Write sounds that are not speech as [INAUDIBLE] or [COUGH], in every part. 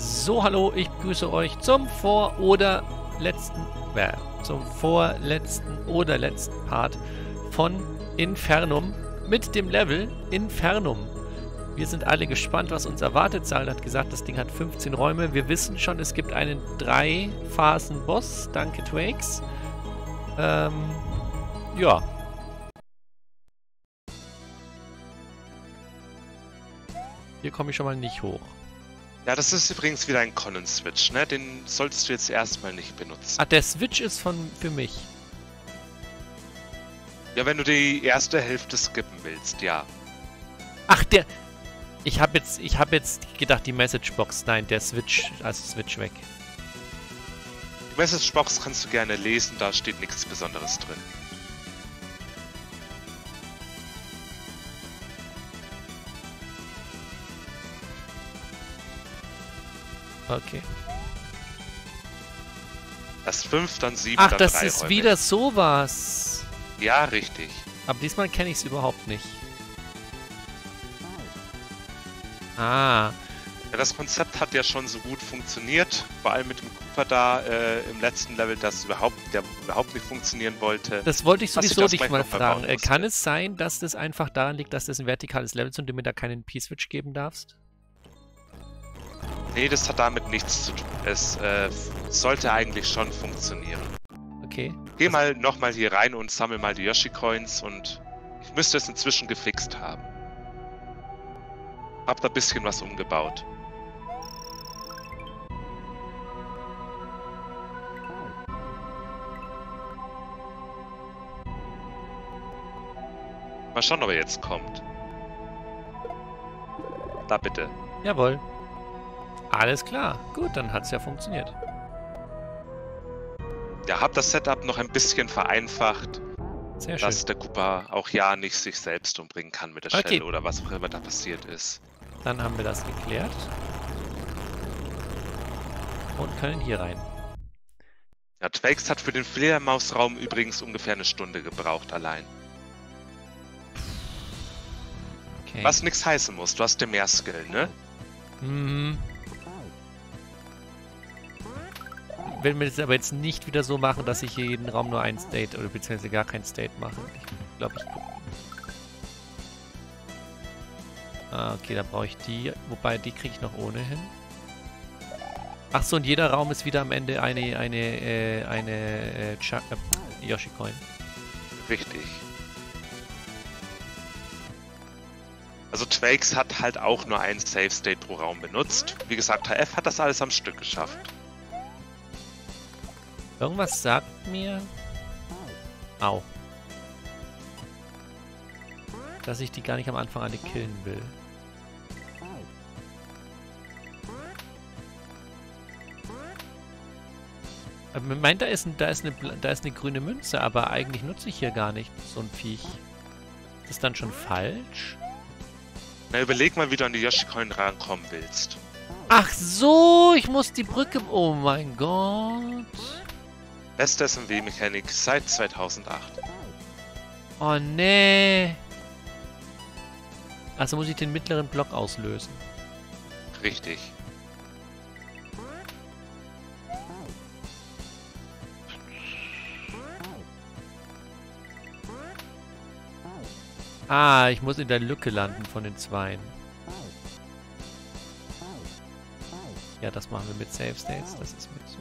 So, hallo, ich begrüße euch zum vor- oder letzten, äh, zum vorletzten oder letzten Part von Infernum mit dem Level Infernum. Wir sind alle gespannt, was uns erwartet. Sal hat gesagt, das Ding hat 15 Räume. Wir wissen schon, es gibt einen Drei-Phasen-Boss. Danke, Twakes. Ähm, ja. Hier komme ich schon mal nicht hoch. Ja, das ist übrigens wieder ein Conan-Switch, ne? Den solltest du jetzt erstmal nicht benutzen. Ah, der Switch ist von für mich. Ja, wenn du die erste Hälfte skippen willst, ja. Ach, der. Ich habe jetzt, ich habe jetzt gedacht, die Messagebox. Nein, der Switch, also Switch weg. Die Messagebox kannst du gerne lesen, da steht nichts Besonderes drin. Okay. Erst fünf, dann sieben, Ach, dann das drei ist Räume. wieder sowas. Ja, richtig. Aber diesmal kenne ich es überhaupt nicht. Ah, Ja, das Konzept hat ja schon so gut funktioniert, vor allem mit dem Cooper da äh, im letzten Level, das überhaupt, der überhaupt nicht funktionieren wollte. das wollte ich sowieso dich mal fragen. Äh, kann es sein, dass das einfach daran liegt, dass das ein vertikales Level ist und du mir da keinen P-Switch geben darfst? Nee, das hat damit nichts zu tun. Es äh, sollte eigentlich schon funktionieren. Okay. Geh Das- mal nochmal hier rein und sammel mal die Yoshi-Coins und ich müsste es inzwischen gefixt haben. Hab da ein bisschen was umgebaut. Mal schauen, ob er jetzt kommt. Da bitte. Jawohl. Alles klar. Gut, dann hat es ja funktioniert. Ja, hab das Setup noch ein bisschen vereinfacht, Sehr schön. dass der Koopa auch ja nicht sich selbst umbringen kann mit der Okay. Shell oder was auch immer da passiert ist. Dann haben wir das geklärt. Und können hier rein. Ja, Twakes hat für den Fledermausraum übrigens ungefähr eine Stunde gebraucht allein. Okay. Was nix heißen muss, du hast ja mehr Skill, ne? Mhm. Wenn wir das aber jetzt nicht wieder so machen, dass ich hier jeden Raum nur ein State oder beziehungsweise gar kein State mache. Ich glaube, ich. Ah, okay, da brauche ich die. Wobei, die kriege ich noch ohnehin. Ach so, und jeder Raum ist wieder am Ende eine, eine, äh, eine, äh, äh, Yoshi-Coin. Richtig. Also Twakes hat halt auch nur einen Save State pro Raum benutzt. Wie gesagt, HF hat das alles am Stück geschafft. Irgendwas sagt mir... Au. Dass ich die gar nicht am Anfang alle killen will. Aber man meint, da ist, ein, da, ist eine, da ist eine grüne Münze, aber eigentlich nutze ich hier gar nicht so ein Viech. Ist das dann schon falsch? Na, überleg mal, wie du an die Yoshi-Coin rankommen willst. Ach so, ich muss die Brücke... Oh mein Gott. Beste SMW-Mechanik seit 2008. Oh nee. Also muss ich den mittleren Block auslösen. Richtig. Ah, ich muss in der Lücke landen von den Zweien. Ja, das machen wir mit Save States. Das ist mit so.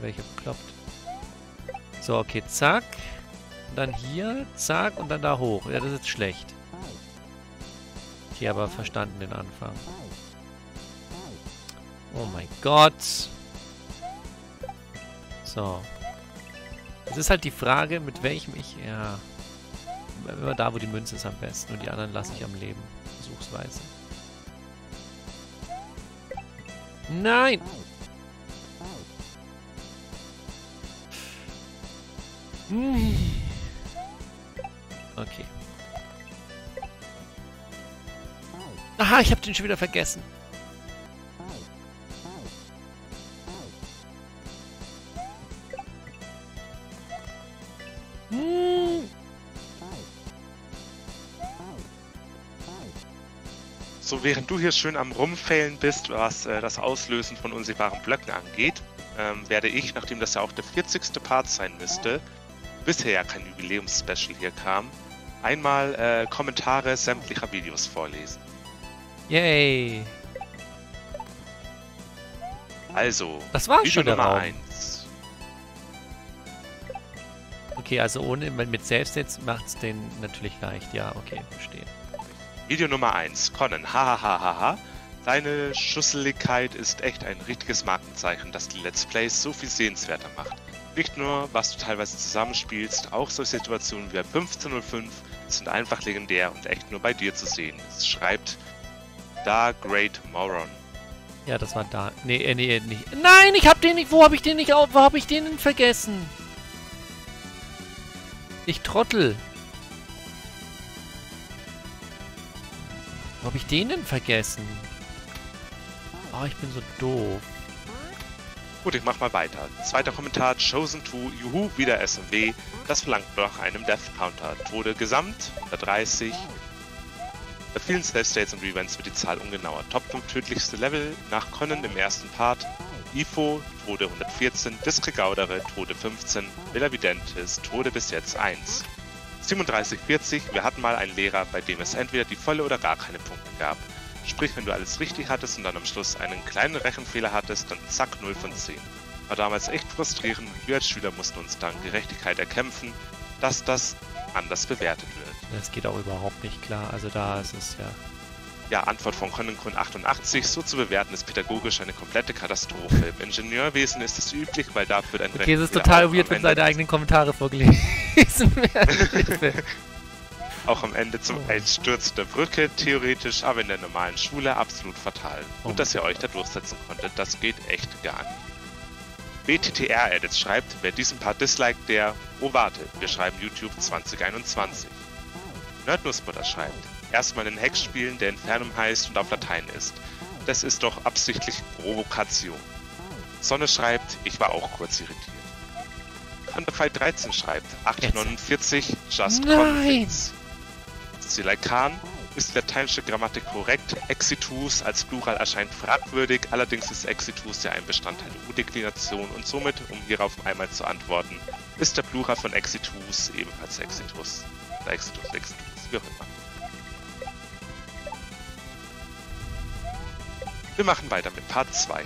Welche bekloppt. So, okay, zack. Und dann hier, zack, und dann da hoch. Ja, das ist jetzt schlecht. Okay, aber verstanden den Anfang. Oh mein Gott. So. Es ist halt die Frage, mit welchem ich... Ja. Immer da, wo die Münze ist am besten. Und die anderen lasse ich am Leben. Versuchsweise. Nein! Okay. Aha, ich habe den schon wieder vergessen. Hm. So, während du hier schön am Rumfällen bist, was äh, das Auslösen von unsichtbaren Blöcken angeht, ähm, werde ich, nachdem das ja auch der 40. Part sein müsste, bisher ja kein Jubiläumsspecial hier kam, einmal äh, Kommentare sämtlicher Videos vorlesen. Yay! Also, Das war Video schon der Nummer Raum. 1. Okay, also ohne mit selbst jetzt macht's den natürlich leicht. Ja, okay, verstehe. Video Nummer 1. Conan, hahaha. Deine Schusseligkeit ist echt ein richtiges Markenzeichen, das die Let's Plays so viel sehenswerter macht. Nicht nur, was du teilweise zusammenspielst, auch solche Situationen wie bei 1505 sind einfach legendär und echt nur bei dir zu sehen. Es schreibt Da Great Moron. Ja, das war da. Nee, äh, nee, nicht. Nein, ich hab den nicht. Wo hab ich den nicht auf? Wo hab ich den denn vergessen? Ich Trottel. Wo hab ich den denn vergessen? Oh, ich bin so doof. Gut, ich mach mal weiter. Zweiter Kommentar, Chosen 2, Juhu, wieder SMW. Das verlangt nach einem Death Counter. Tode gesamt, 130. Bei vielen Save States und Events wird die Zahl ungenauer. Top 5 tödlichste Level nach Conan im ersten Part. IFO, Tode 114, Disregaudere, Tode 15, Villa Videntis, Tode bis jetzt 1. 3740, wir hatten mal einen Lehrer, bei dem es entweder die volle oder gar keine Punkte gab. Sprich, wenn du alles richtig hattest und dann am Schluss einen kleinen Rechenfehler hattest, dann zack 0 von 10. War damals echt frustrierend und wir als Schüler mussten uns dann Gerechtigkeit erkämpfen, dass das anders bewertet wird. Das geht auch überhaupt nicht klar. Also da ist es ja. Ja, Antwort von Konnenkund 88, so zu bewerten ist pädagogisch eine komplette Katastrophe. Im Ingenieurwesen ist es üblich, weil dafür wird ein Okay, es ist total weird, wenn seine eigenen Kommentare vorgelesen [LAUGHS] werden. [LAUGHS] Auch am Ende zum Oh. Einsturz der Brücke, theoretisch, aber in der normalen Schule absolut fatal. Oh. Und dass ihr euch da durchsetzen konntet, das geht echt gar nicht. BTTR Edits schreibt, wer diesen Part disliked, der, oh warte, wir schreiben YouTube 2021. Nerdnussbutter schreibt, erstmal einen Hex spielen, der Infernum heißt und auf Latein ist. Das ist doch absichtlich Provokation. Sonne schreibt, ich war auch kurz irritiert. Thunderfight 13 schreibt, 849, just Nein. convince. Silaikan ist lateinische Grammatik korrekt. Exitus als Plural erscheint fragwürdig, allerdings ist Exitus ja ein Bestandteil der U-Deklination und somit, um hierauf einmal zu antworten, ist der Plural von Exitus ebenfalls Exitus. Oder Exitus, Exitus, wie auch immer. Wir machen weiter mit Part 2.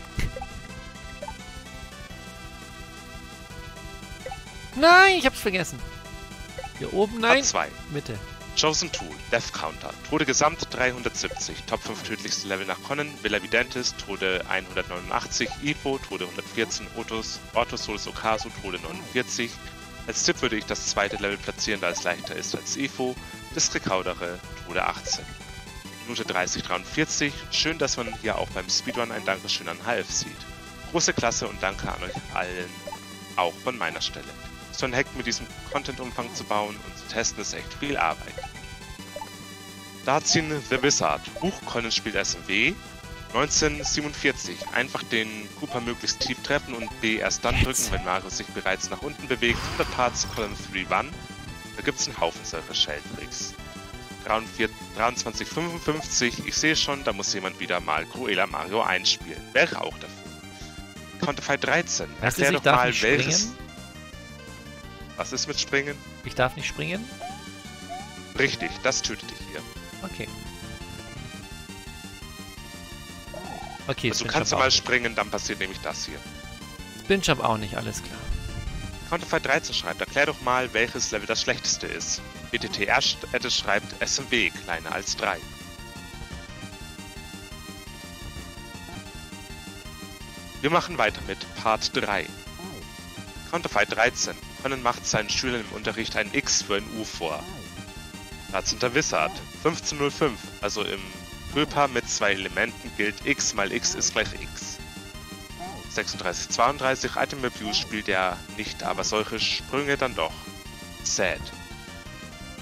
Nein, ich hab's vergessen. Hier oben, nein. Part 2. Mitte. Chosen Tool, Death Counter. Tode gesamt 370. Top 5 tödlichste Level nach Conan. Villa Videntis, Tode 189. Ifo, Tode 114. Otus, Ortus Solus Ocaso, Tode 49. Als Tipp würde ich das zweite Level platzieren, da es leichter ist als Ifo. Das Recaudere, Tode 18. Minute 30,43. Schön, dass man hier auch beim Speedrun ein Dankeschön an HF sieht. Große Klasse und danke an euch allen, auch von meiner Stelle. So ein Hack mit diesem Content-Umfang zu bauen und zu testen ist echt viel Arbeit. Dazin The Wizard. Buch Conan spielt SMW. 1947. Einfach den Cooper möglichst tief treffen und B erst dann drücken, wenn Mario sich bereits nach unten bewegt. 100 Parts Conan 3 Run. Da gibt's einen Haufen solcher Shell-Tricks. 2355. Ich sehe schon, da muss jemand wieder mal Cruella Mario einspielen. Wäre auch dafür. Counterfight 13. Weißt du, Erklär doch mal, welches. springen? Was ist mit Springen? Ich darf nicht springen? Richtig, das tötet dich hier. Okay. Okay, Also du kannst Jump mal nicht. springen, dann passiert nämlich das hier. Spin Jump auch nicht, alles klar. Counterfight 13 schreibt, erklär doch mal, welches Level das schlechteste ist. BTTR Edit schreibt SMW kleiner als 3. Wir machen weiter mit Part 3. Counterfight 13. Conan macht seinen Schülern im Unterricht ein X für ein U vor. 13. Wizard. 1505. Also im Pöper mit zwei Elementen gilt X mal X ist gleich X. 36, 32 Item Abuse spielt er nicht, aber solche Sprünge dann doch. Sad.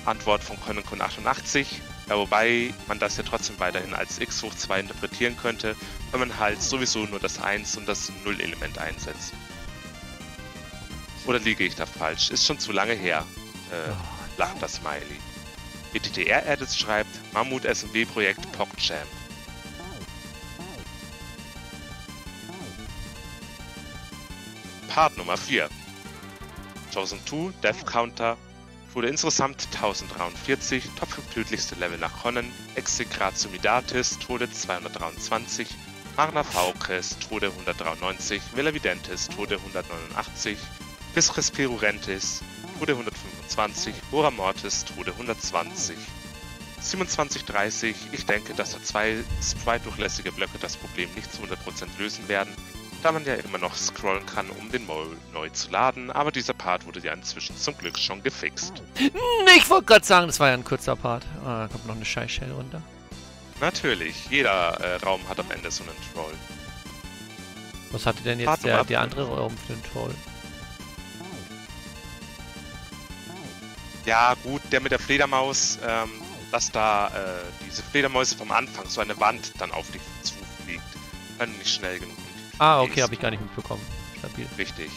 Antwort von Conan 88, ja, wobei man das ja trotzdem weiterhin als x hoch 2 interpretieren könnte, wenn man halt sowieso nur das 1 und das 0 Element einsetzt. Oder liege ich da falsch? Ist schon zu lange her. Äh, ah. lacht das Smiley. ETTR Edits schreibt Mammut SMW Projekt PogChamp. Part Nummer 4. Chosen 2 Death Counter wurde insgesamt 1043, Top 5 tödlichste Level nach Conan, Exegratumidatis, Tode 223, Magna Faukes, Tode 193, Velavidentis, Tode 189, Viscris Perurentis, Tode 125, Bora Mortis, Tode 120. 2730, ich denke, dass da zwei sprite-durchlässige Blöcke das Problem nicht zu 100% lösen werden, da man ja immer noch scrollen kann, um den Mole neu zu laden, aber dieser Part wurde ja inzwischen zum Glück schon gefixt. Ich wollte gerade sagen, das war ja ein kurzer Part. Ah, da kommt noch eine Scheißshell runter. Natürlich, jeder äh, Raum hat am Ende so einen Troll. Was hatte denn jetzt der, der andere Raum für den Troll? Ja, gut, der mit der Fledermaus, ähm, dass da äh, diese Fledermäuse vom Anfang so eine Wand dann auf dich zufliegt. Du nicht schnell genug Ah, okay, habe ich gar nicht mitbekommen. Stabil. Richtig.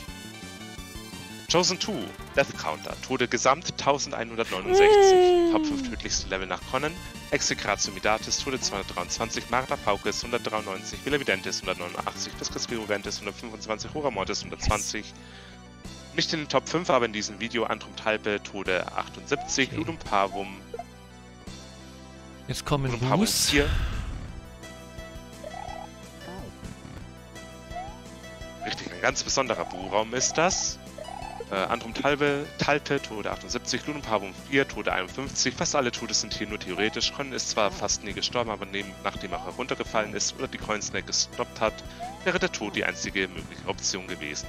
Chosen 2, Death Counter, Tode gesamt 1169, Top 5 tödlichste Level nach Conan, Execratio Midatis, Tode 223, Marta Paucis 193, Villa Videntis 189, Viscus Virulentis 125, Hora Mortis 120, yes. Nicht in den Top 5, aber in diesem Video Antrum Talpe, Tode 78, okay. Ludum Pavum. Jetzt kommen Ludum Pavum 4, Richtig, ein ganz besonderer Buhraum ist das. Äh, Andrum Talbe, Talpe, Tode 78, Lunum Pavum 4, Tode 51. Fast alle Todes sind hier nur theoretisch. Conan ist zwar fast nie gestorben, aber neben, nachdem er heruntergefallen ist oder die Coinsnack gestoppt hat, wäre der Tod die einzige mögliche Option gewesen.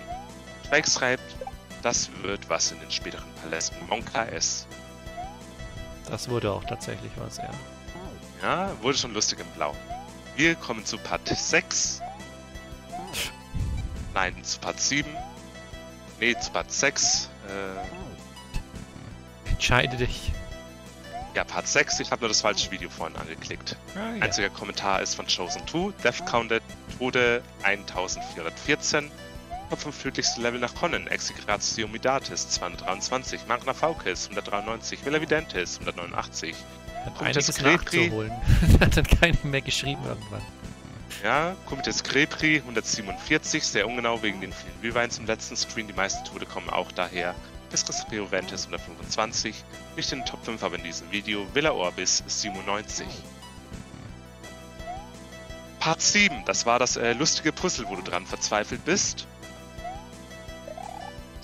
Spike schreibt, das wird was in den späteren Palästen Monka S. Das wurde auch tatsächlich was, ja. Ja, wurde schon lustig im Blau. Wir kommen zu Part 6 Nein, zu Part 7. Nee, zu Part 6. Äh... Entscheide dich. Ja, Part 6. Ich habe nur das falsche Video vorhin angeklickt. Ah, ja. Einziger Kommentar ist von Chosen 2. Death Counted Tode 1414. Top 5 tödlichste Level nach Conan. Execratio Midatis 223. Magna Faucis 193. Villa Videntis 189. Hat einiges nachzuholen. [LAUGHS] Hat dann keiner mehr geschrieben irgendwann. Ja, Comites Crepri 147, sehr ungenau wegen den vielen Rewinds im letzten Screen. Die meisten Tode kommen auch daher. Viscus Ventus 125, nicht in den Top 5, aber in diesem Video. Villa Orbis 97. Part 7, das war das äh, lustige Puzzle, wo du dran verzweifelt bist.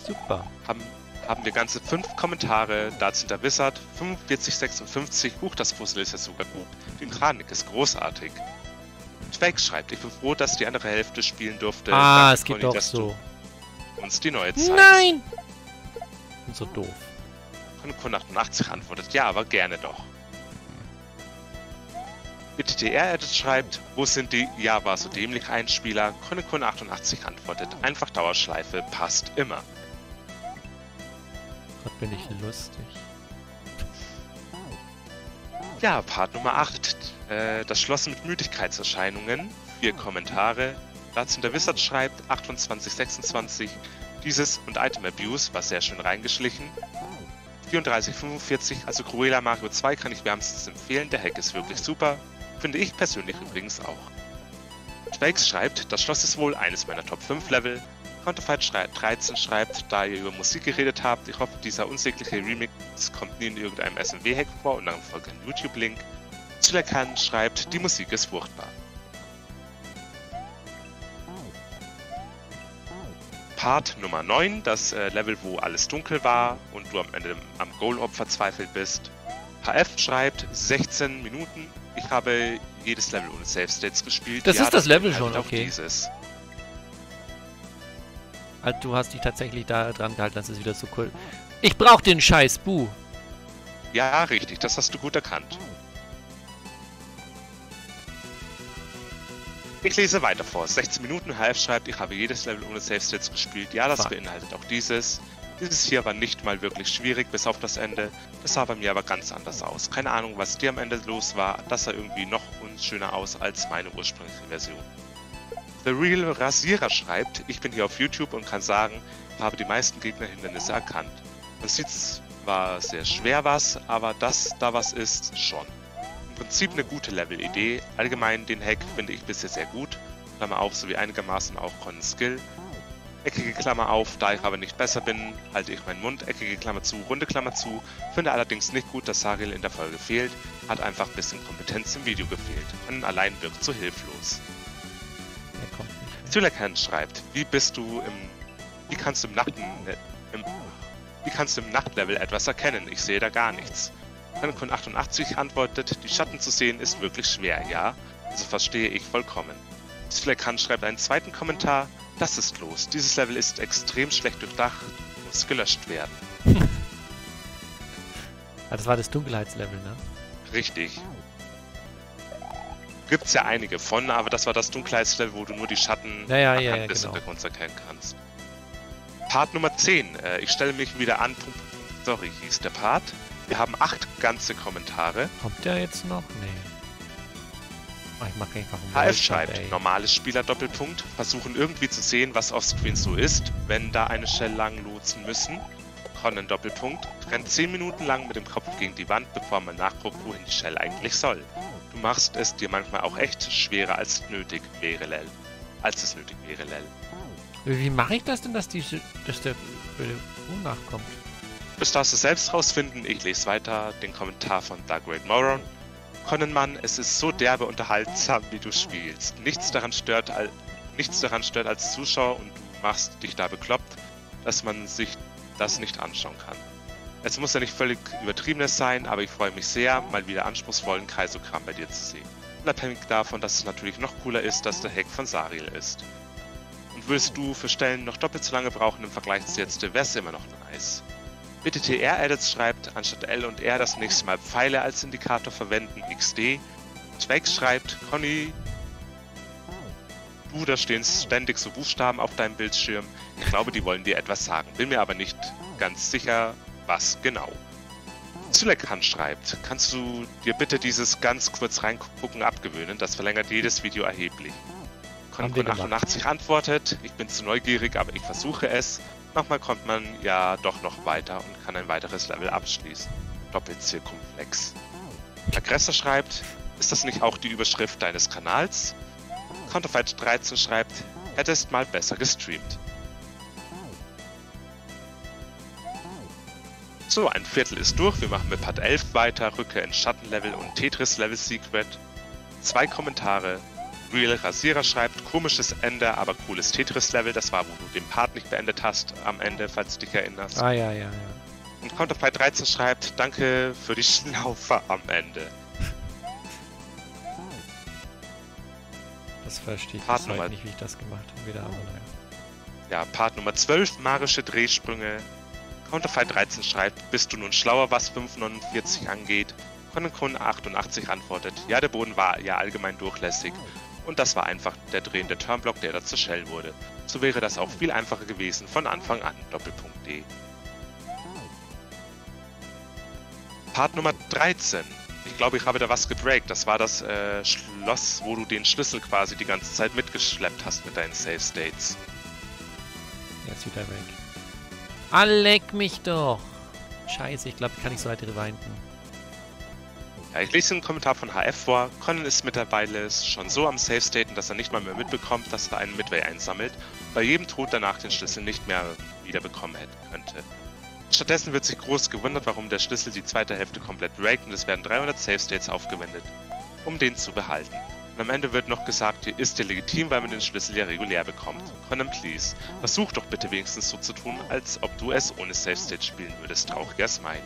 Super. Haben, haben wir ganze 5 Kommentare, da sind der Wizard 4556, Huch, das Puzzle ist ja sogar gut. Die Mechanik ist großartig. Zweig schreibt, ich bin froh, dass die andere Hälfte spielen durfte. Ah, Danke, es geht Conny, doch so. Uns die neue Zeit. Nein! Und so doof. Konokon 88 antwortet, ja, aber gerne doch. BTTR Edit schreibt, wo sind die Ja war so dämlich Einspieler? Konokon 88 antwortet, einfach Dauerschleife, passt immer. Bin ich lustig. Ja, Part Nummer 8. Äh, das Schloss mit Müdigkeitserscheinungen. Vier Kommentare. Dazu der Wizard schreibt 2826. Dieses und Item Abuse war sehr schön reingeschlichen. 3445, also Cruella Mario 2 kann ich wärmstens empfehlen. Der Hack ist wirklich super. Finde ich persönlich übrigens auch. Twakes schreibt, das Schloss ist wohl eines meiner Top 5 Level. Counterfight 13 schreibt, da ihr über Musik geredet habt, ich hoffe, dieser unsägliche Remix kommt nie in irgendeinem SMW-Hack vor und dann folgt ein YouTube-Link. Zilakan schreibt, die Musik ist furchtbar. Part Nummer 9, das äh, Level, wo alles dunkel war und du am Ende am Goal-Op verzweifelt bist. HF schreibt 16 Minuten. Ich habe jedes Level ohne Save States gespielt. Das ja, ist das, das Level schon, okay. Dieses. Also du hast dich tatsächlich da dran gehalten, das ist wieder so cool. Ich brauch den scheiß Bu. Ja, richtig, das hast du gut erkannt. Ich lese weiter vor. 16 Minuten, HF schreibt, ich habe jedes Level ohne Save States gespielt. Ja, das Fuck. beinhaltet auch dieses. Dieses hier war nicht mal wirklich schwierig, bis auf das Ende. Das sah bei mir aber ganz anders aus. Keine Ahnung, was dir am Ende los war. Das sah irgendwie noch unschöner aus als meine ursprüngliche Version. The Real Rasierer schreibt, ich bin hier auf YouTube und kann sagen, habe die meisten Gegnerhindernisse erkannt. Man sieht zwar sehr schwer was, aber dass da was ist, schon. Im Prinzip eine gute Level-Idee. Allgemein den Hack finde ich bisher sehr gut. Klammer auf, sowie einigermaßen auch Con Skill. Eckige Klammer auf, da ich aber nicht besser bin, halte ich meinen Mund, eckige Klammer zu, runde Klammer zu. Finde allerdings nicht gut, dass Saril in der Folge fehlt, hat einfach ein bisschen Kompetenz im Video gefehlt. Und allein wirkt so hilflos. Der kommt nicht. Sylakan schreibt, wie bist du im... Wie kannst du im Nachten... Im, wie kannst du im Nachtlevel etwas erkennen? Ich sehe da gar nichts. Renekon 88 antwortet, die Schatten zu sehen ist wirklich schwer, ja? Also verstehe ich vollkommen. Sylakan schreibt einen zweiten Kommentar, das ist los. Dieses Level ist extrem schlecht durchdacht, muss gelöscht werden. [LAUGHS] Ah, das war das Dunkelheitslevel, ne? Richtig. Gibt's ja einige von, aber das war das Dunkelheitslevel, wo du nur die Schatten Ja, ja, ja, ja, des genau. Hintergrunds erkennen kannst. Part Nummer 10. Äh, ich stelle mich wieder an. Sorry, hieß der Part. Wir haben acht ganze Kommentare. Kommt der jetzt noch? Nee. Oh, ich mag einfach einen HF schreibt, ey. normales Spieler-Doppelpunkt, versuchen irgendwie zu sehen, was offscreen so ist, wenn da eine Shell lang lotsen müssen. Conan Doppelpunkt, rennt 10 Minuten lang mit dem Kopf gegen die Wand, bevor man nachguckt, wohin die Shell eigentlich soll. Du machst es dir manchmal auch echt schwerer als nötig wäre, Lel. Als es nötig wäre, Lel. Wie mache ich das denn, dass, die, dass der U nachkommt? Das darfst du selbst rausfinden. Ich lese weiter den Kommentar von The Great Moron. Connenmann, es ist so derbe unterhaltsam, wie du spielst. Nichts daran stört, al nichts daran stört als Zuschauer und du machst dich da bekloppt, dass man sich das nicht anschauen kann. Es muss ja nicht völlig übertriebenes sein, aber ich freue mich sehr, mal wieder anspruchsvollen Kaisogram bei dir zu sehen. Unabhängig davon, dass es natürlich noch cooler ist, dass der Hack von Sariel ist. Und würdest du für Stellen noch doppelt so lange brauchen im Vergleich zu jetzt, wäre es immer noch nice. Bitte TR Edits schreibt, anstatt L und R das nächste Mal Pfeile als Indikator verwenden, XD. Zwex schreibt, Conny, du, da stehen ständig so Buchstaben auf deinem Bildschirm. Ich glaube, die wollen dir etwas sagen. Bin mir aber nicht ganz sicher, was genau. Zulekan schreibt, kannst du dir bitte dieses ganz kurz reingucken abgewöhnen? Das verlängert jedes Video erheblich. Haben wir Konkon 88 antwortet, ich bin zu neugierig, aber ich versuche es. Manchmal kommt man ja doch noch weiter und kann ein weiteres Level abschließen. Doppelzirkumflex. Aggressor schreibt, ist das nicht auch die Überschrift deines Kanals? Counterfight 13 schreibt, hättest mal besser gestreamt. So, ein Viertel ist durch. Wir machen mit Part 11 weiter. Rückkehr ins Schattenlevel und Tetris Level Secret. Zwei Kommentare. Real Rasierer schreibt, komisches Ende, aber cooles Tetris-Level. Das war, wo du den Part nicht beendet hast am Ende, falls du dich erinnerst. Ah, ja, ja, ja. Und Counterfight 13 schreibt, danke für die [LAUGHS] Schnaufe am Ende. Das verstehe ich Part Nummer- nicht, wie ich das gemacht habe. Wieder, aber naja. Ja, Part Nummer 12, magische Drehsprünge. Counterfight 13 schreibt, bist du nun schlauer, was 549 angeht? Conan 88 antwortet, ja, der Boden war ja allgemein durchlässig. Und das war einfach der drehende Turnblock, der da zur Shell wurde. So wäre das auch viel einfacher gewesen von Anfang an. Doppelpunkt D. Part Nummer 13. Ich glaube, ich habe da was gebreakt. Das war das äh, Schloss, wo du den Schlüssel quasi die ganze Zeit mitgeschleppt hast mit deinen Save States. Ist wieder weg. Ah, leck mich doch! Scheiße, ich glaube, ich kann nicht so weit rewinden. Ja, ich lese den Kommentar von HF vor. Conan ist mittlerweile schon so am Save Staten, dass er nicht mal mehr mitbekommt, dass er einen Midway einsammelt, bei jedem Tod danach den Schlüssel nicht mehr wiederbekommen hätte könnte. Stattdessen wird sich groß gewundert, warum der Schlüssel die zweite Hälfte komplett breakt und es werden 300 Save States aufgewendet, um den zu behalten. Und am Ende wird noch gesagt, hier ist der legitim, weil man den Schlüssel ja regulär bekommt. Conan, please, versuch doch bitte wenigstens so zu tun, als ob du es ohne Save State spielen würdest. Trauriger Smiley.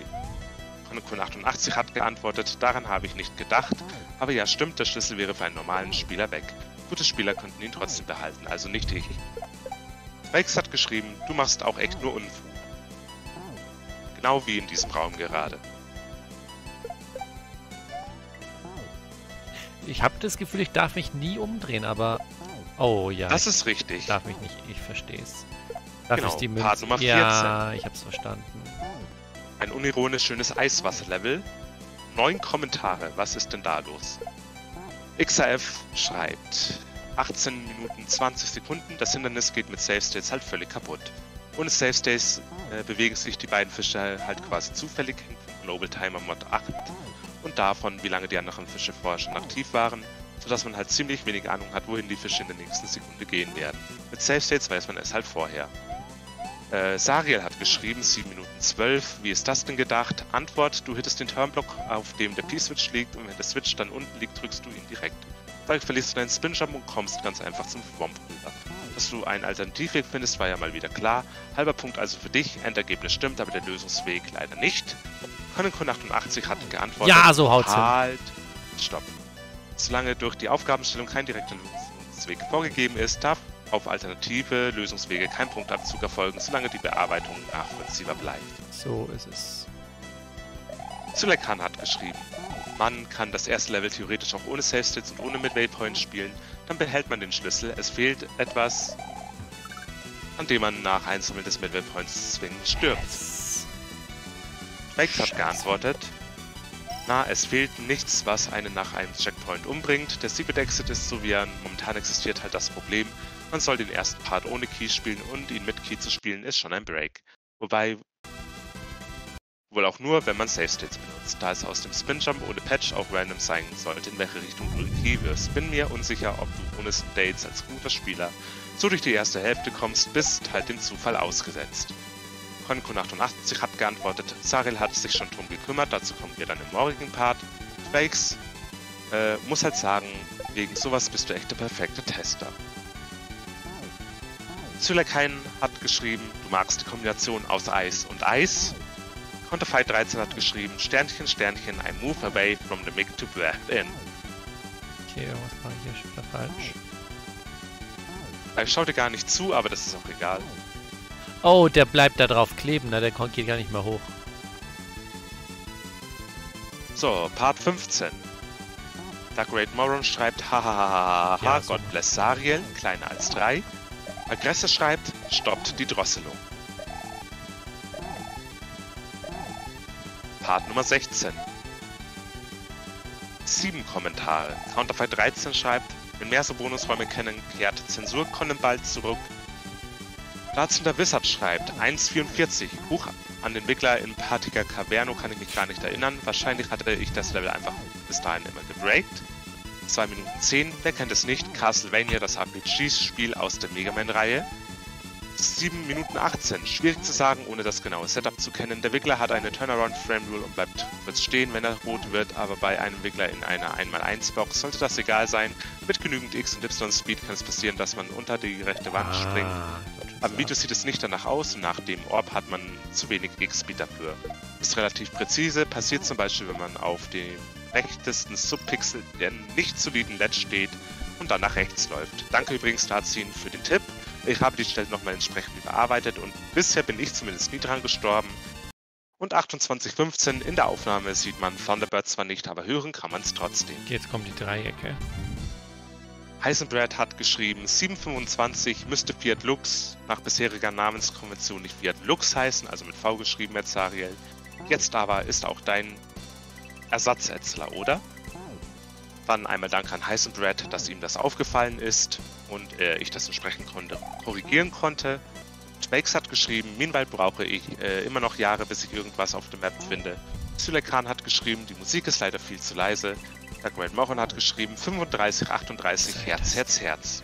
Conan 88 hat geantwortet, daran habe ich nicht gedacht, aber ja stimmt, der Schlüssel wäre für einen normalen Spieler weg. Gute Spieler könnten ihn trotzdem behalten, also nicht ich. Rex hat geschrieben, du machst auch echt nur Unfug. Genau wie in diesem Raum gerade. Ich habe das Gefühl, ich darf mich nie umdrehen, aber... Oh ja, Das ich ist richtig. darf mich nicht, ich verstehe es. Dafür Genau, ist die Part Münze... Nummer Ja, ich hab's verstanden. Ein unironisch schönes Eiswasserlevel. Neun Kommentare, was ist denn da los? XAF schreibt 18 Minuten 20 Sekunden, das Hindernis geht mit Save States halt völlig kaputt. Ohne Save States äh, bewegen sich die beiden Fische halt quasi zufällig, von Global Timer Mod 8 und davon, wie lange die anderen Fische vorher schon aktiv waren. sodass man halt ziemlich wenig Ahnung hat, wohin die Fische in der nächsten Sekunde gehen werden. Mit Safe States weiß man es halt vorher. Äh, Sariel hat geschrieben, 7 Minuten 12. Wie ist das denn gedacht? Antwort, du hittest den Turnblock, auf dem der P-Switch liegt und wenn der Switch dann unten liegt, drückst du ihn direkt. Dadurch verlierst du deinen Spin-Jump und kommst ganz einfach zum Swamp rüber. Dass du einen Alternativweg findest, war ja mal wieder klar. Halber Punkt also für dich, Endergebnis stimmt, aber der Lösungsweg leider nicht. Conan 88 hat geantwortet. Ja, so haut's hin. Halt, stopp. Solange durch die Aufgabenstellung kein direkter Lösungsweg vorgegeben ist, darf auf alternative Lösungswege kein Punktabzug erfolgen, solange die Bearbeitung nachvollziehbar bleibt. So ist es. Sulekan hat geschrieben, man kann das erste Level theoretisch auch ohne Save States und ohne mit Waypoints spielen, dann behält man den Schlüssel. Es fehlt etwas, an dem man nach Einsammeln des Midway Points zwingend stirbt. Bakes hat geantwortet, na, es fehlt nichts, was einen nach einem Checkpoint umbringt. Der Secret Exit ist so wie er momentan existiert halt das Problem. Man soll den ersten Part ohne Key spielen und ihn mit Key zu spielen ist schon ein Break. Wobei wohl auch nur, wenn man Save States benutzt, da es aus dem Spin Jump ohne Patch auch random sein sollte, in welche Richtung du Key wirst. Bin mir unsicher, ob du ohne States als guter Spieler so durch die erste Hälfte kommst, bist halt dem Zufall ausgesetzt. Konko88 hat geantwortet, Saril hat sich schon drum gekümmert, dazu kommen wir dann im morgigen Part. Fakes, äh, muss halt sagen, wegen sowas bist du echt der perfekte Tester. Zylekain hat geschrieben, du magst die Kombination aus Eis und Eis. Counterfight13 hat geschrieben, Sternchen, Sternchen, I move away from the mic to breath in. Okay, was mache ich hier schon wieder falsch? Ich schaute gar nicht zu, aber das ist auch egal. Oh, der bleibt da drauf kleben, ne? der geht gar nicht mehr hoch. So, Part 15. Da Great Moron schreibt, hahaha, Ja, so. God bless Sariel, kleiner als 3. Aggressor schreibt, stoppt die Drosselung. Part Nummer 16. Sieben Kommentare. Counterfight 13 schreibt, wenn mehr so Bonusräume kennen, kehrt Zensur bald zurück. Darzender Wizard schreibt, 1,44. Buch an den Entwickler in Patika Caverno kann ich mich gar nicht erinnern. Wahrscheinlich hatte ich das Level einfach bis dahin immer gebreakt. 2 Minuten 10, wer kennt es nicht? Castlevania, das RPG-Spiel aus der Mega Man-Reihe. 7 Minuten 18, schwierig zu sagen, ohne das genaue Setup zu kennen. Der Wickler hat eine Turnaround-Frame-Rule und bleibt kurz stehen, wenn er rot wird, aber bei einem Wickler in einer 1x1-Box sollte das egal sein. Mit genügend X- und Y-Speed kann es passieren, dass man unter die rechte Wand springt. Am Video sieht es nicht danach aus und nach dem Orb hat man zu wenig X-Speed dafür. Ist relativ präzise, passiert zum Beispiel, wenn man auf dem rechtesten Subpixel der nicht soliden LED steht und dann nach rechts läuft. Danke übrigens Starzin für den Tipp. Ich habe die Stelle nochmal entsprechend überarbeitet und bisher bin ich zumindest nie dran gestorben. Und 28.15 in der Aufnahme sieht man Thunderbird zwar nicht, aber hören kann man es trotzdem. Jetzt kommen die Dreiecke. Heisenbrad hat geschrieben, 725 müsste Fiat Lux nach bisheriger Namenskonvention nicht Fiat Lux heißen, also mit V geschrieben, Metzariel. Jetzt aber ist auch dein Ersatzetzler, oder? Dann einmal Dank an Heisenbrad, dass ihm das aufgefallen ist und äh, ich das entsprechend konnte, korrigieren konnte. Spakes hat geschrieben, meanwhile brauche ich äh, immer noch Jahre, bis ich irgendwas auf der Map finde. Sylekan hat geschrieben, die Musik ist leider viel zu leise. Great Moran hat geschrieben 35, 38, Herz, Herz, Herz.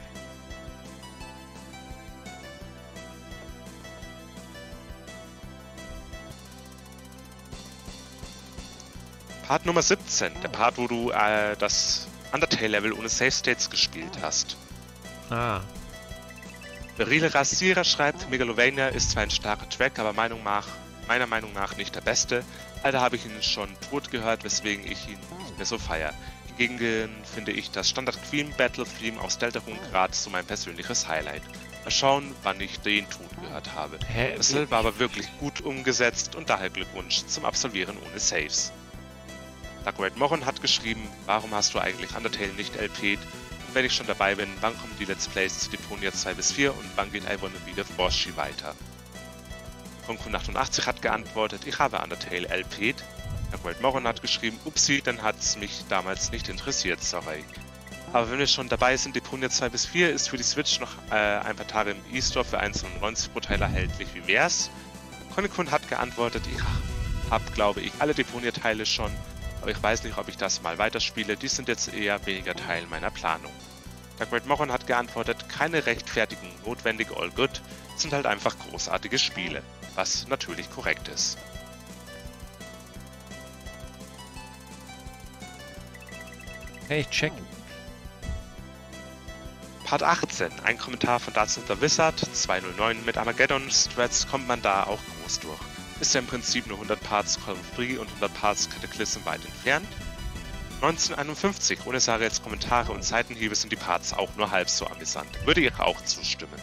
Part Nummer 17, der Part, wo du äh, das Undertale-Level ohne Save States gespielt hast. Ah, Berile Rasierer schreibt, Megalovania ist zwar ein starker Track, aber Meinung nach, meiner Meinung nach nicht der beste. Leider habe ich ihn schon tot gehört, weswegen ich ihn nicht mehr so feiere. Hingegen finde ich das Standard Queen Battle Theme aus Deltarune gerade so mein persönliches Highlight. Mal schauen, wann ich den tot gehört habe. hä? Das war aber wirklich gut umgesetzt und daher Glückwunsch zum Absolvieren ohne Saves. Dark Red Moron hat geschrieben, warum hast du eigentlich Undertale nicht LP'd? Und wenn ich schon dabei bin, wann kommen die Let's Plays zu Deponia 2 bis 4 und wann geht I Wanna Be the Boshi weiter? Konku88 hat geantwortet, ich habe Undertale LP'd. Red Moron hat geschrieben, upsi, dann hat's mich damals nicht interessiert, sorry. Aber wenn wir schon dabei sind, Deponia 2 bis 4 ist für die Switch noch äh, ein paar Tage im E-Store für 1,99 pro Teil erhältlich. Wie wär's? Konikun hat geantwortet, ich habe, glaube ich, alle Deponia-Teile schon. aber ich weiß nicht, ob ich das mal weiterspiele. Die sind jetzt eher weniger Teil meiner Planung. Great Moron hat geantwortet, keine Rechtfertigung notwendig, all good, sind halt einfach großartige Spiele, was natürlich korrekt ist. Hey, ich check. Part 18, ein Kommentar von Darts the Wizard, 209. Mit Armageddon Strats kommt man da auch groß durch. Ist ja im Prinzip nur 100 Parts Call of Duty und 100 Parts Cataclysm weit entfernt. 1951, ohne Sarets Kommentare und Seitenhiebe sind die Parts auch nur halb so amüsant. Würde ich auch zustimmen.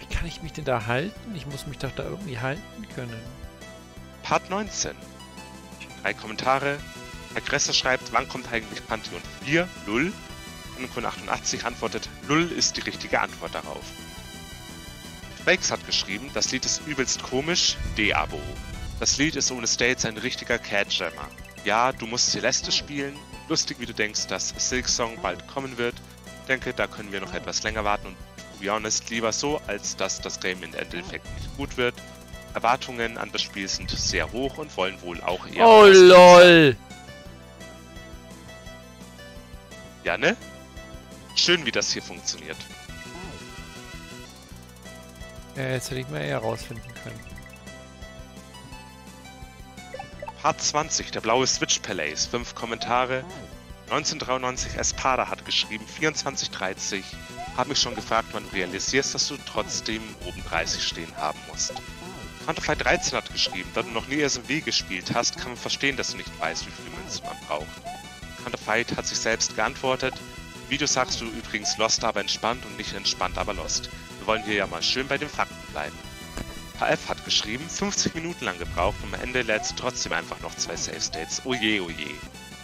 Wie kann ich mich denn da halten? Ich muss mich doch da irgendwie halten können. Part 19. Drei Kommentare. Herr Gresser schreibt, wann kommt eigentlich Pantheon 4? Lull. Unicorn 88 antwortet, Lull ist die richtige Antwort darauf. Fakes hat geschrieben, das Lied ist übelst komisch, D-Abo. Das Lied ist ohne States ein richtiger Cat-Jammer. Ja, du musst Celeste spielen. Lustig, wie du denkst, dass Silk Song bald kommen wird. Ich denke, da können wir noch etwas länger warten und to be honest, lieber so, als dass das Game im Endeffekt nicht gut wird. Erwartungen an das Spiel sind sehr hoch und wollen wohl auch eher. Oh lol! Ja, ne? Schön, wie das hier funktioniert. Ja, jetzt hätte ich mal eher rausfinden können. Part 20, der blaue Switch Palace, 5 Kommentare. 1993 Espada hat geschrieben, 2430. Hab mich schon gefragt, wann du realisierst, dass du trotzdem oben 30 stehen haben musst. Counterfly 13 hat geschrieben, da du noch nie SMW gespielt hast, kann man verstehen, dass du nicht weißt, wie viele Münzen man braucht. Counterfight hat sich selbst geantwortet, Video sagst du übrigens Lost aber entspannt und nicht entspannt aber Lost. Wir wollen hier ja mal schön bei den Fakten bleiben. HF hat geschrieben, 50 Minuten lang gebraucht und am Ende lädst du trotzdem einfach noch zwei Save States. Oje, oje.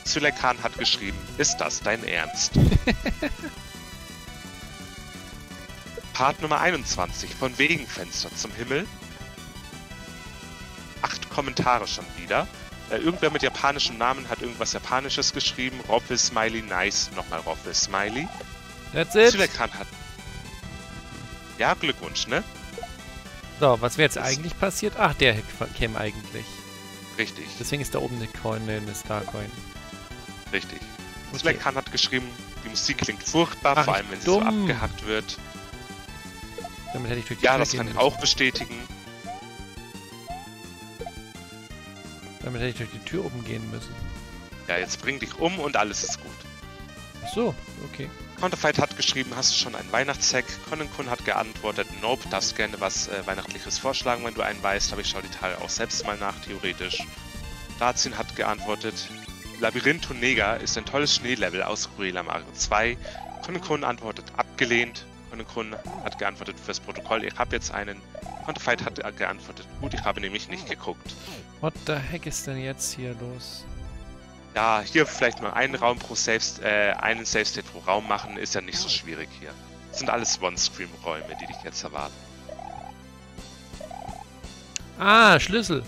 Sylekan hat geschrieben, ist das dein Ernst? [LAUGHS] Part Nummer 21, von wegen Fenster zum Himmel. Acht Kommentare schon wieder. Äh, irgendwer mit japanischem Namen hat irgendwas Japanisches geschrieben. Roffel Smiley, nice. Nochmal Roffel Smiley. That's it. Sylekan hat. Ja, Glückwunsch, ne? So, was wäre jetzt Das- eigentlich passiert? Ach, der käme eigentlich. Richtig, Deswegen ist da oben eine Coin, eine Starcoin. richtig. Okay. Sylekan hat geschrieben, die Musik klingt furchtbar, Ach, vor allem wenn sie dumm. so abgehackt wird. Damit hätte ich durch die Ja, Tür das kann ich auch bestätigen. Damit hätte ich durch die Tür oben gehen müssen. Ja, jetzt bring dich um und alles ist gut. Ach so, okay. Counterfight hat geschrieben, hast du schon einen Weihnachtshack? Conan Kun hat geantwortet, nope, darfst gerne was äh, Weihnachtliches vorschlagen, wenn du einen weißt, aber ich schaue die Tage auch selbst mal nach, theoretisch. Dazin hat geantwortet, Labyrintho Neger ist ein tolles Schneelevel aus Ruela Mario 2. Conan Kun antwortet, abgelehnt. Conan Kun hat geantwortet, fürs Protokoll, ich habe jetzt einen. Counterfight hat geantwortet, gut, ich habe nämlich nicht geguckt. What the heck ist denn jetzt hier los? Ja, hier vielleicht mal einen Raum pro Safe, äh, einen Safe State pro Raum machen, ist ja nicht so schwierig hier. Das sind alles One-Stream-Räume, die dich jetzt erwarten. Ah, Schlüssel.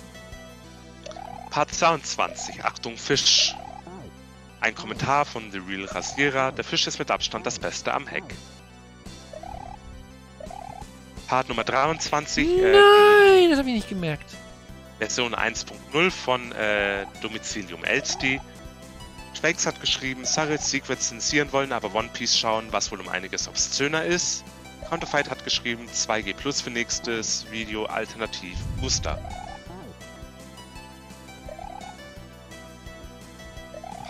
Part 22, Achtung Fisch. Ein Kommentar von The Real Rasierer, der Fisch ist mit Abstand das Beste am Heck. Part Nummer 23, äh, Nein, das habe ich nicht gemerkt. Version 1.0 von äh, Domicilium Elsti. Schweigs hat geschrieben, Sarils wird zensieren wollen, aber One Piece schauen, was wohl um einiges obszöner ist. Counterfight hat geschrieben, 2G Plus für nächstes Video, alternativ Booster.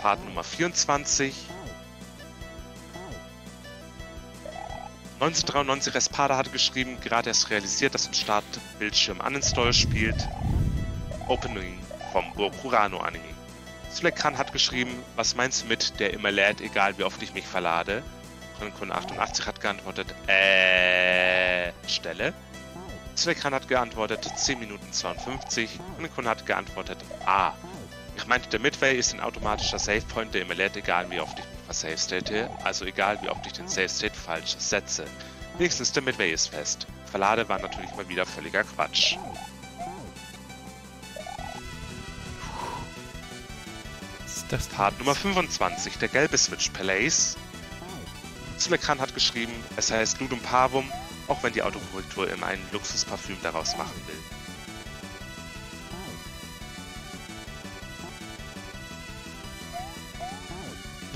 Part Nummer 24. 1993 Espada hat geschrieben, gerade erst realisiert, dass im Startbildschirm Uninstall spielt. Opening vom Bokurano Anime. Sulekan hat geschrieben, was meinst du mit der immer lädt, egal wie oft ich mich verlade? Konkon 88 hat geantwortet, äh, Stelle. Sulekan hat geantwortet, 10 Minuten 52. Konkon hat geantwortet, ah. Ich meinte, der Midway ist ein automatischer Savepoint, der immer lädt, egal wie oft ich versave state, also egal wie oft ich den Save State falsch setze. Wenigstens der Midway ist fest. Verlade war natürlich mal wieder völliger Quatsch. Das Part? Nummer 25, der gelbe Switch Palace. Sulekan hat geschrieben, es heißt Ludum Pavum, auch wenn die Autokorrektur immer ein Luxusparfüm daraus machen will.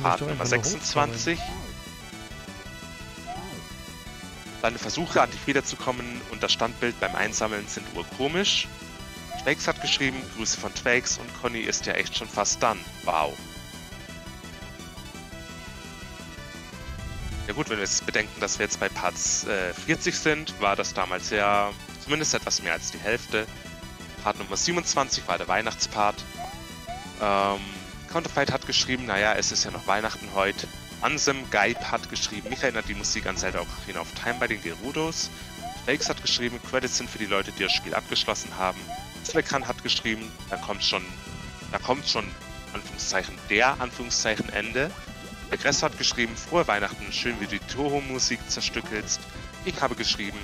Part Nummer 26. Deine Versuche an die Feder zu kommen und das Standbild beim Einsammeln sind urkomisch. Twakes hat geschrieben, Grüße von Twakes und Conny ist ja echt schon fast done. Wow. Ja gut, wenn wir jetzt bedenken, dass wir jetzt bei Parts äh, 40 sind, war das damals ja zumindest etwas mehr als die Hälfte. Part Nummer 27 war der Weihnachtspart. Ähm, Counterfight hat geschrieben, naja, es ist ja noch Weihnachten heute. Ansem Geib hat geschrieben, mich erinnert die Musik an Zelda Ocarina of Time bei den Gerudos. Fakes hat geschrieben, Credits sind für die Leute, die das Spiel abgeschlossen haben. Slekan hat geschrieben, da kommt schon, da kommt schon, Anführungszeichen, der Anführungszeichen Ende. Aggressor hat geschrieben, frohe Weihnachten, schön wie du die Toho-Musik zerstückelst. Ich habe geschrieben,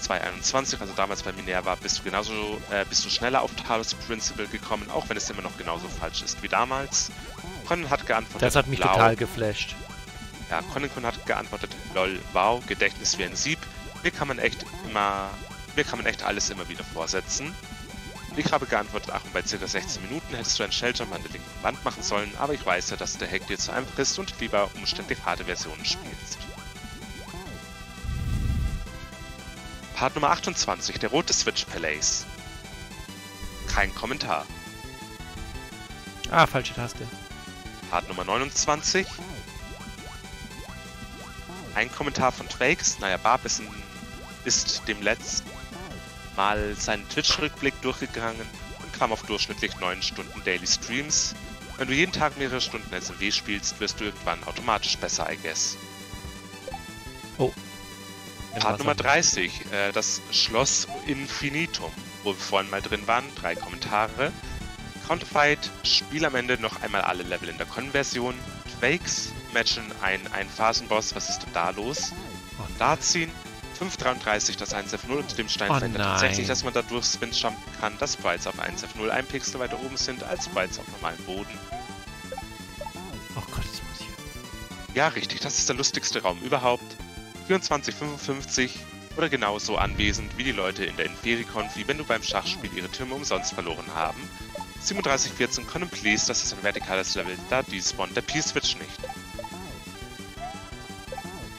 221, also damals bei Minerva, bist du genauso, äh, bist du schneller auf Talos Principle gekommen, auch wenn es immer noch genauso falsch ist wie damals. Conan hat geantwortet, Das hat mich blau. total geflasht. Ja, Conan hat geantwortet, lol, wow, Gedächtnis wie ein Sieb. Mir kann man echt immer, mir kann man echt alles immer wieder vorsetzen. Ich habe geantwortet, ach, und bei ca. 16 Minuten hättest du ein Shelter an der linken Wand machen sollen, aber ich weiß ja, dass der Hack dir zu einfach ist und lieber umständlich harte Versionen spielst. Part Nummer 28, der rote Switch Palace. Kein Kommentar. Ah, falsche Taste. Part Nummer 29. Ein Kommentar von Twakes. Naja, Barb ist, ist dem letzten Mal seinen Twitch-Rückblick durchgegangen und kam auf durchschnittlich 9 Stunden Daily Streams. Wenn du jeden Tag mehrere Stunden SMW spielst, wirst du irgendwann automatisch besser, I guess. Part Nummer 30, äh, das Schloss Infinitum, wo wir vorhin mal drin waren, drei Kommentare. Counterfight, spiel am Ende noch einmal alle Level in der Konversion. Twakes, matchen ein, ein Phasenboss, was ist denn da los? Und da ziehen. 533, das 1F0 unter dem Stein Oh verändert tatsächlich, dass man da durch Spins jumpen kann, dass Sprites auf 1F0 ein Pixel weiter oben sind als Sprites auf normalem Boden. Oh Gott, das muss ich. Ja, richtig, das ist der lustigste Raum überhaupt. 2455 oder genauso anwesend wie die Leute in der Inferi-Konfi, wenn du beim Schachspiel ihre Türme umsonst verloren haben. 3714 können please, das ist ein vertikales Level, da despawnt der P-Switch nicht.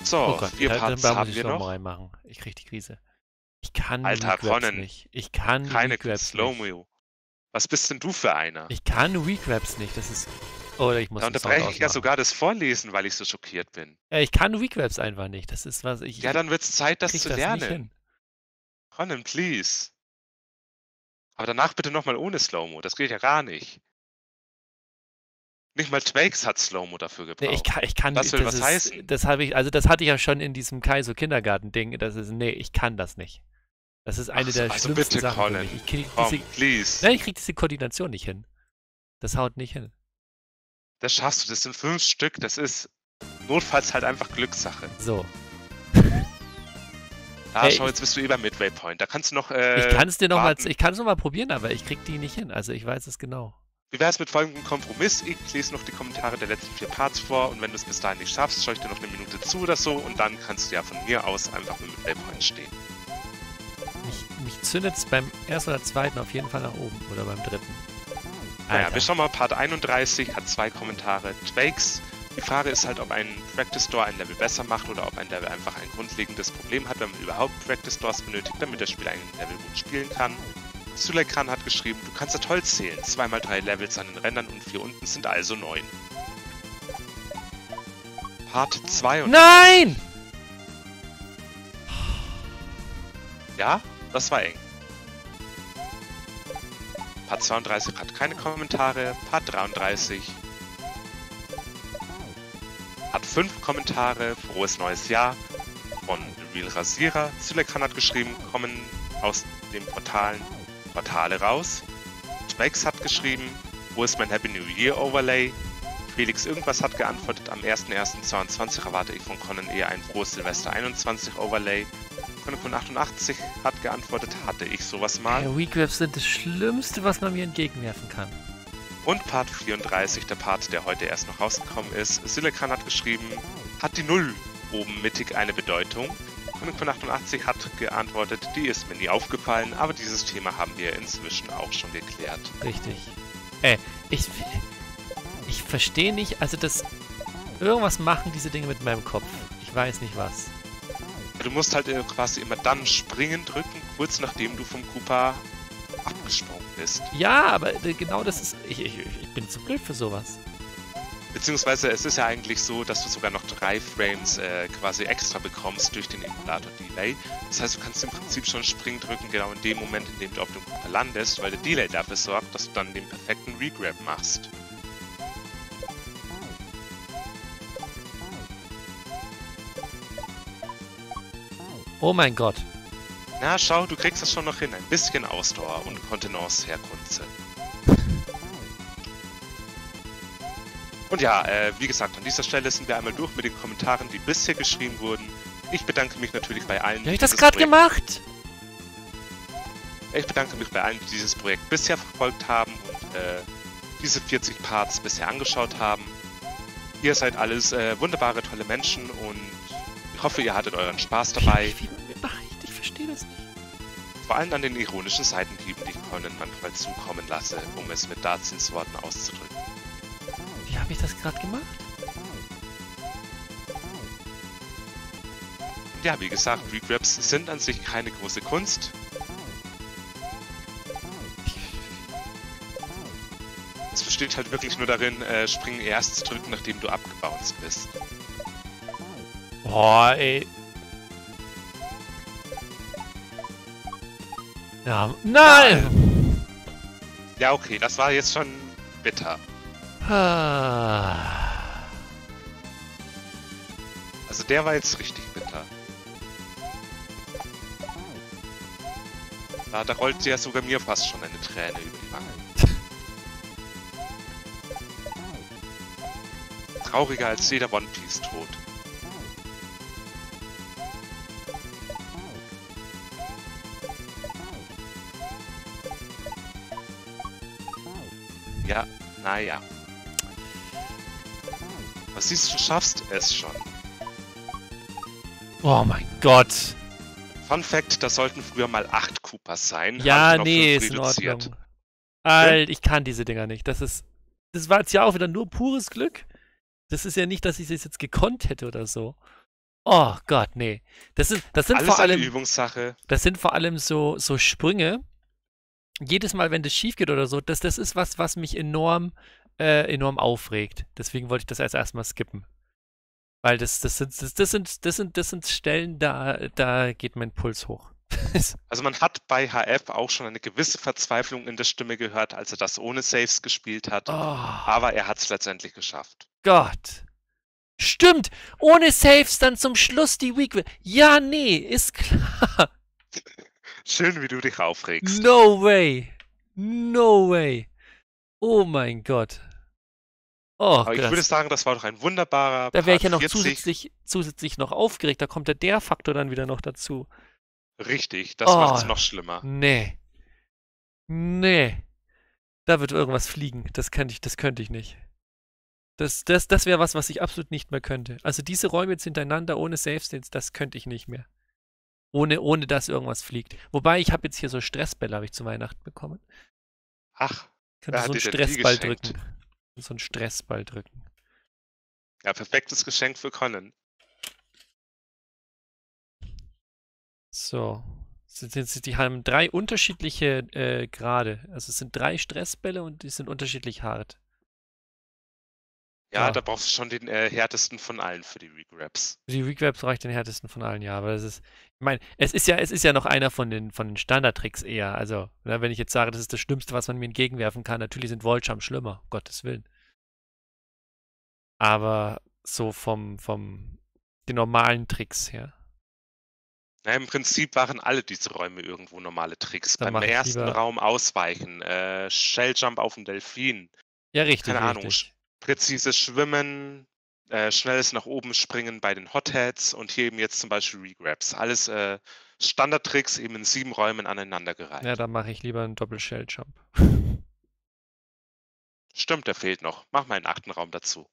So, Oh Gott, vier Parts muss haben ich wir noch noch. reinmachen. Ich krieg die Krise. Ich kann Alter, Conan. nicht. Ich kann Keine. Slow-Mo. Was bist denn du für einer? Ich kann Webs nicht. Das ist. Oder ich muss Da unterbreche ich ja sogar das Vorlesen, weil ich so schockiert bin. Ja, ich kann Weak Webs einfach nicht. Das ist was ich. Ja, dann wird's Zeit, das zu das lernen. Conan, please. Aber danach bitte nochmal ohne Slow-Mo. Das geht ja gar nicht. Nicht mal Twakes hat Slow-Mo dafür gebraucht. Nee, ich kann, ich kann Das will was ist, heißen. Das habe ich, also das hatte ich ja schon in diesem Kaiso Kindergarten-Ding. Das ist, nee, ich kann das nicht. Das ist eine Ach der also schlimmsten bitte, Sachen für Colin. mich. Ich krieg Komm, diese, please. nein, ich krieg diese Koordination nicht hin. Das haut nicht hin. Das schaffst du. Das sind fünf Stück. Das ist notfalls halt einfach Glückssache. So. Ah, Ey, schau, jetzt bist du über Midway Point. Da kannst du noch. Äh, ich kann es dir noch mal, ich kann es noch mal probieren, aber ich krieg die nicht hin. Also ich weiß es genau. Wie wäre es mit folgendem Kompromiss? Ich lese noch die Kommentare der letzten vier Parts vor und wenn du es bis dahin nicht schaffst, schaue ich dir noch eine Minute zu oder so und dann kannst du ja von mir aus einfach mit Midway Point stehen. Mich, mich zündet es beim ersten oder zweiten auf jeden Fall nach oben. Oder beim dritten. Naja, Alter. wir schauen mal, Part 31 hat zwei Kommentare. Twakes. Die Frage ist halt, ob ein Practice Store ein Level besser macht oder ob ein Level einfach ein grundlegendes Problem hat, wenn man überhaupt Practice Stores benötigt, damit das Spiel ein Level gut spielen kann. Suleikan hat geschrieben, du kannst ja toll zählen. Zweimal drei Levels an den Rändern und vier unten sind also neun. Part 2 und Nein! Ja, das war eng. Part 32 hat keine Kommentare. Part 33 hat fünf Kommentare. Frohes neues Jahr von Real Rasierer. Zulekan hat geschrieben, kommen aus den Portalen Portale raus. Twakes hat geschrieben, wo ist mein Happy New Year Overlay? Felix irgendwas hat geantwortet, am 1.1.22 erwarte ich von Conan eher ein frohes Silvester 21 Overlay. Conan 88 hat geantwortet, hatte ich sowas mal. Ja, Weak Webs sind das Schlimmste, was man mir entgegenwerfen kann. Und Part 34, der Part, der heute erst noch rausgekommen ist. Silicon hat geschrieben, hat die Null oben mittig eine Bedeutung? Conan 88 hat geantwortet, die ist mir nie aufgefallen, aber dieses Thema haben wir inzwischen auch schon geklärt. Richtig. Äh, ich. Ich verstehe nicht, also das. Irgendwas machen diese Dinge mit meinem Kopf. Ich weiß nicht was. Du musst halt äh, quasi immer dann springen drücken, kurz nachdem du vom Koopa abgesprungen bist. Ja, aber äh, genau das ist. Ich, ich, ich bin zu blöd für sowas. Beziehungsweise es ist ja eigentlich so, dass du sogar noch drei Frames äh, quasi extra bekommst durch den Emulator-Delay. Das heißt, du kannst im Prinzip schon Springen drücken, genau in dem Moment, in dem du auf dem Cooper landest, weil der Delay dafür sorgt, dass du dann den perfekten Regrab machst. Oh mein Gott. Na, schau, du kriegst das schon noch hin. Ein bisschen Ausdauer und Kontenance, Herr Kunze. Und ja, äh, wie gesagt, an dieser Stelle sind wir einmal durch mit den Kommentaren, die bisher geschrieben wurden. Ich bedanke mich natürlich bei allen, Wie hab ich das gerade gemacht? Ich bedanke mich bei allen, die dieses Projekt bisher verfolgt haben und äh, diese 40 Parts bisher angeschaut haben. Ihr seid alles äh, wunderbare, tolle Menschen und hoffe, ihr hattet euren Spaß dabei. Ich? Ich verstehe das nicht. Vor allem an den ironischen Seitenhieben, die ich Conan manchmal zukommen lasse, um es mit Dartsins Worten auszudrücken. Wie habe ich das gerade gemacht? Ja, wie gesagt, Regrabs sind an sich keine große Kunst. Es besteht halt wirklich nur darin, äh, Springen erst zu drücken, nachdem du abgebounced bist. Boah, ey. Ja, nein! Ja, okay, das war jetzt schon bitter. Ah. Also der war jetzt richtig bitter. Da, da rollte ja sogar mir fast schon eine Träne über die Wange. [LAUGHS] Trauriger als jeder One Piece Tod. Naja. Was siehst du, schaffst es schon. Oh mein Gott. Fun Fact, das sollten früher mal 8 Koopas sein. Ja, nee, ist in reduziert. Ordnung. Alt, ich kann diese Dinger nicht. Das ist. Das war jetzt ja auch wieder nur pures Glück. Das ist ja nicht, dass ich das jetzt gekonnt hätte oder so. Oh Gott, nee. Das sind, das sind Alles vor allem. Übungssache. Das sind vor allem so, so Sprünge. Jedes Mal, wenn das schief geht oder so, das, das ist was, was mich enorm, äh, enorm aufregt. Deswegen wollte ich das als erstmal skippen. Weil das, das, sind, das, das, sind, das, sind, das sind Stellen, da, da geht mein Puls hoch. [LAUGHS] Also man hat bei HF auch schon eine gewisse Verzweiflung in der Stimme gehört, als er das ohne Saves gespielt hat. oh Aber er hat es letztendlich geschafft. Gott. Stimmt! Ohne Saves dann zum Schluss die Weak. Ja, nee, ist klar. [LAUGHS] Schön, wie du dich aufregst. No way. No way. Oh mein Gott. Oh Aber ich würde sagen, das war doch ein wunderbarer Da wäre ich ja noch 40. zusätzlich, zusätzlich noch aufgeregt. Da kommt ja der Faktor dann wieder noch dazu. Richtig, das Oh. macht es noch schlimmer. Nee. Nee. Da wird irgendwas fliegen. Das könnte ich, das könnte ich nicht. Das, das, das wäre was, was ich absolut nicht mehr könnte. Also diese Räume jetzt hintereinander ohne Save States, das könnte ich nicht mehr. Ohne, ohne dass irgendwas fliegt. Wobei, ich habe jetzt hier so Stressbälle, habe ich zu Weihnachten bekommen. Ach, Könnte Wer so einen Stressball drücken. So einen Stressball drücken. ja, perfektes Geschenk für Conan. So. Die haben drei unterschiedliche äh, Grade. Also es sind drei Stressbälle und die sind unterschiedlich hart. Ja, Ja. da brauchst du schon den äh, härtesten von allen für die Regrabs. Die Regrabs reicht den härtesten von allen, ja, aber das ist, ich meine, es ist ja, es ist ja noch einer von den, von den Standardtricks eher. Also, ne, wenn ich jetzt sage, das ist das Schlimmste, was man mir entgegenwerfen kann, natürlich sind Volcham schlimmer, um Gottes Willen. Aber so vom, vom, den normalen Tricks her. Na, im Prinzip waren alle diese Räume irgendwo normale Tricks. Dann Beim ersten lieber- Raum ausweichen, äh, Shelljump auf den Delfin, Ja, richtig, Keine Ahnung, richtig. präzises Schwimmen, äh, schnelles nach oben springen bei den Hotheads und hier eben jetzt zum Beispiel Regrabs. Alles äh, Standardtricks eben in sieben Räumen aneinandergereiht. Ja, dann mache ich lieber einen Doppel-Shell-Jump. Stimmt, der fehlt noch. Mach mal einen achten Raum dazu.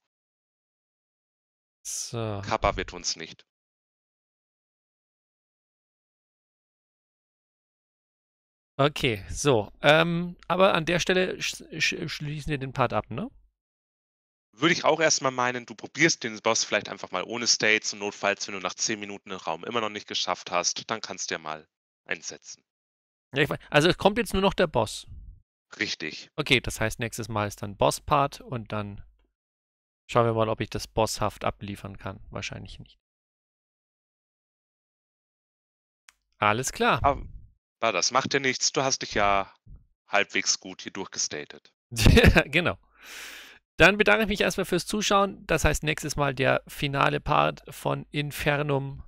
So. Kappa wird uns nicht. Okay, so. Ähm, aber an der Stelle sch sch schließen wir den Part ab, ne? Würde ich auch erstmal meinen, du probierst den Boss vielleicht einfach mal ohne States und notfalls, wenn du nach 10 Minuten den Raum immer noch nicht geschafft hast, dann kannst du ja mal einsetzen. Ja, also es kommt jetzt nur noch der Boss. Richtig. Okay, das heißt, nächstes Mal ist dann Boss-Part und dann schauen wir mal, ob ich das bosshaft abliefern kann. Wahrscheinlich nicht. Alles klar. Aber, aber das macht ja nichts. Du hast dich ja halbwegs gut hier durchgestatet. [LAUGHS] genau. Dann bedanke ich mich erstmal fürs Zuschauen. Das heißt, nächstes Mal der finale Part von Infernum.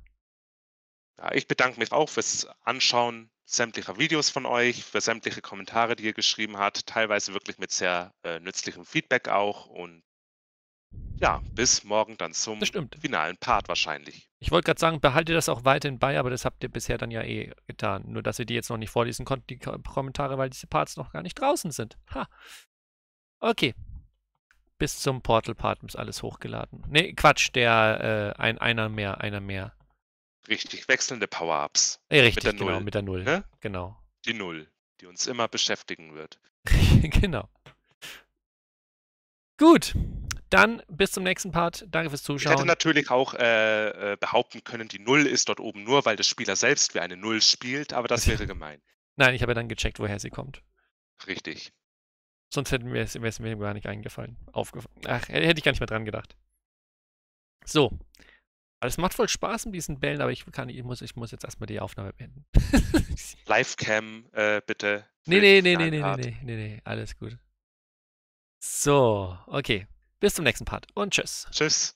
Ja, ich bedanke mich auch fürs Anschauen sämtlicher Videos von euch, für sämtliche Kommentare, die ihr geschrieben habt, teilweise wirklich mit sehr äh, nützlichem Feedback auch. Und ja, bis morgen dann zum finalen Part wahrscheinlich. Ich wollte gerade sagen, behaltet das auch weiterhin bei, aber das habt ihr bisher dann ja eh getan. Nur, dass ihr die jetzt noch nicht vorlesen konntet, die Kommentare, weil diese Parts noch gar nicht draußen sind. Ha. Okay. Bis zum Portal-Part ist alles hochgeladen. Ne, Quatsch, der äh, ein, einer mehr, einer mehr. Richtig, wechselnde Power-Ups. Ja, richtig, mit der genau, Null. mit der Null. Ne? Genau. Die Null, die uns immer beschäftigen wird. [LAUGHS] genau. Gut, dann bis zum nächsten Part. Danke fürs Zuschauen. Ich hätte natürlich auch äh, äh, behaupten können, die Null ist dort oben nur, weil der Spieler selbst wie eine Null spielt, aber das wäre [LAUGHS] gemein. Nein, ich habe ja dann gecheckt, woher sie kommt. Richtig. Sonst hätten wir es mir gar nicht eingefallen. Aufgefallen. Ach, hätte ich gar nicht mehr dran gedacht. So. Es macht voll Spaß mit diesen Bällen, aber ich kann ich muss, ich muss jetzt erstmal die Aufnahme beenden. [LAUGHS] Livecam, äh, bitte. Nee, nee, nee, nee, nee, nee, nee, nee, nee, alles gut. So, okay. Bis zum nächsten Part und tschüss. Tschüss.